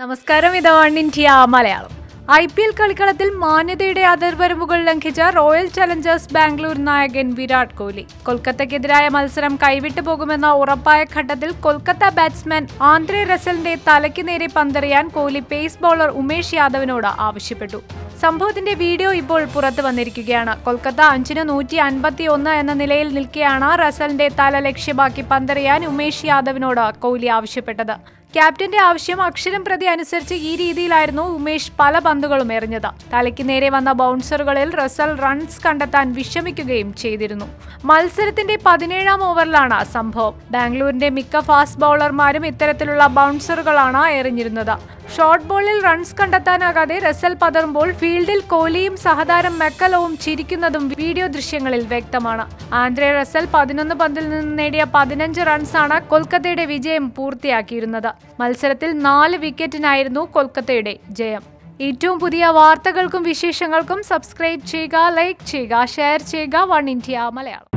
നമസ്കാരം. ഇതാണ് India Malayalam. I P L കളിക്കളത്തിൽ മാന്യതയുടെ അതിർവരമ്പുകൾ ലംഘിച്ച റോയൽ ചലഞ്ചേഴ്സ് ബാംഗ്ലൂർ നായകൻ വിരാട് കോഹ്ലി. കൊൽക്കത്തക്കെതിരായ മത്സരം കൈവിട്ടു പോകുമെന്ന ഉറപ്പായ ഘട്ടത്തിൽ കൊൽക്കത്ത ബാറ്റ്സ്മാൻ ആന്ധ്രെ റസലിന്റെ തലയ്ക്ക് നേരെ പന്തെറിയാൻ കോഹ്ലി പേസ് ബോളർ ഉമേഷ് യാദവിനോട് ആവശ്യപ്പെട്ടു. സംഭവത്തിന്റെ വീഡിയോ ഇപ്പോൾ പുറത്തു വന്നിരിക്കുകയാണ്. കൊൽക്കത്ത അഞ്ചിന് നൂറ്റി അൻപത്തി ഒന്ന് എന്ന നിലയിൽ നിൽക്കെയാണ് റസലിന്റെ തല ലക്ഷ്യമാക്കി പന്തെറിയാൻ ഉമേഷ് യാദവിനോട് കോഹ്ലി ആവശ്യപ്പെട്ടത്. ക്യാപ്റ്റന്റെ ആവശ്യം അക്ഷരം പ്രതി അനുസരിച്ച് ഈ രീതിയിലായിരുന്നു ഉമേഷ് പല പന്തുകളും എറിഞ്ഞത്. തലയ്ക്ക് നേരെ വന്ന ബൗൺസറുകളിൽ റസൽ റൺസ് കണ്ടെത്താൻ വിഷമിക്കുകയും ചെയ്തിരുന്നു. മത്സരത്തിന്റെ പതിനേഴാം ഓവറിലാണ് സംഭവം. ബാംഗ്ലൂരിന്റെ മിക്ക ഫാസ്റ്റ് ബൗളർമാരും ഇത്തരത്തിലുള്ള ബൗൺസറുകളാണ് എറിഞ്ഞിരുന്നത്. ഷോർട്ട് ബോളിൽ റൺസ് കണ്ടെത്താനാകാതെ റസൽ പതറുമ്പോൾ ഫീൽഡിൽ കോഹ്ലിയും സഹതാരം മെക്കലവും ചിരിക്കുന്നതും വീഡിയോ ദൃശ്യങ്ങളിൽ വ്യക്തമാണ്. ആന്ധ്രെ റസൽ പതിനൊന്ന് പന്തിൽ നിന്ന് നേടിയ പതിനഞ്ച് റൺസാണ് കൊൽക്കത്തയുടെ വിജയം പൂർത്തിയാക്കിയിരുന്നത്. മത്സരത്തിൽ നാല് വിക്കറ്റിനായിരുന്നു കൊൽക്കത്തയുടെ ജയം. ഏറ്റവും പുതിയ വാർത്തകൾക്കും വിശേഷങ്ങൾക്കും സബ്സ്ക്രൈബ് ചെയ്യുക ലൈക്ക് ചെയ്യുക ഷെയർ ചെയ്യുക വൺ ഇന്ത്യ മലയാളം.